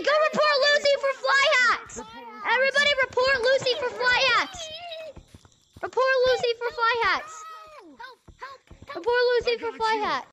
Go report Lucy for fly hacks. Everybody, report Lucy for fly hacks. Report Lucy for fly hacks. Report Lucy for fly hacks.